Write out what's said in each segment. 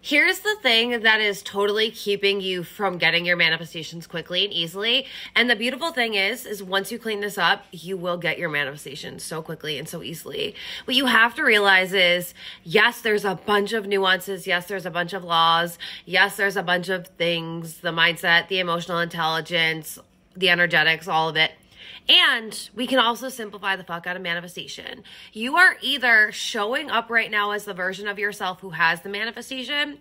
Here's the thing that is totally keeping you from getting your manifestations quickly and easily. And the beautiful thing is, is once you clean this up, you will get your manifestations so quickly and so easily. What you have to realize is, yes, there's a bunch of nuances. Yes, there's a bunch of laws. Yes, there's a bunch of things, the mindset, the emotional intelligence, the energetics, all of it. And we can also simplify the fuck out of manifestation. You are either showing up right now as the version of yourself who has the manifestation,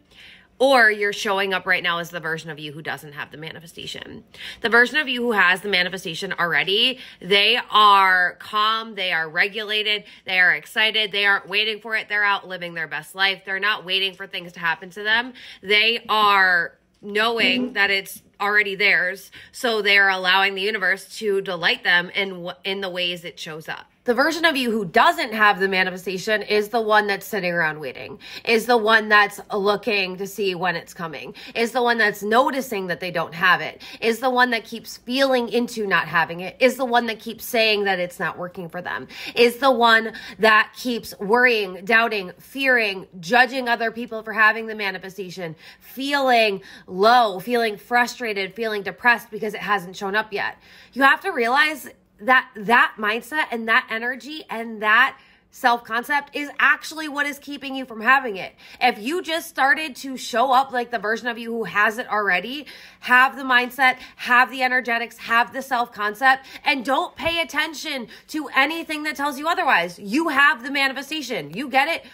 or you're showing up right now as the version of you who doesn't have the manifestation. The version of you who has the manifestation already, they are calm, they are regulated, they are excited, they aren't waiting for it, they're out living their best life. They're not waiting for things to happen to them. They are knowing that it's already theirs so they're allowing the universe to delight them in in the ways it shows up. The version of you who doesn't have the manifestation is the one that's sitting around waiting, is the one that's looking to see when it's coming, is the one that's noticing that they don't have it, is the one that keeps feeling into not having it, is the one that keeps saying that it's not working for them, is the one that keeps worrying, doubting, fearing, judging other people for having the manifestation, feeling low, feeling frustrated, feeling depressed because it hasn't shown up yet. You have to realize that that mindset and that energy and that self concept is actually what is keeping you from having it. If you just started to show up like the version of you who has it already, have the mindset, have the energetics, have the self concept, and don't pay attention to anything that tells you otherwise. You have the manifestation. You get it.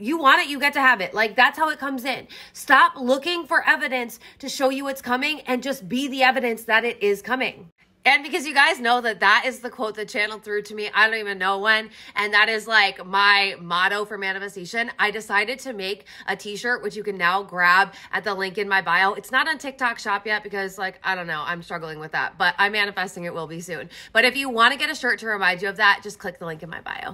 You want it, you get to have it. Like that's how it comes in. Stop looking for evidence to show you it's coming and just be the evidence that it is coming. And because you guys know that that is the quote that channeled through to me, I don't even know when. And that is like my motto for manifestation. I decided to make a t shirt, which you can now grab at the link in my bio. It's not on TikTok shop yet because, like, I don't know, I'm struggling with that, but I'm manifesting it will be soon. But if you want to get a shirt to remind you of that, just click the link in my bio.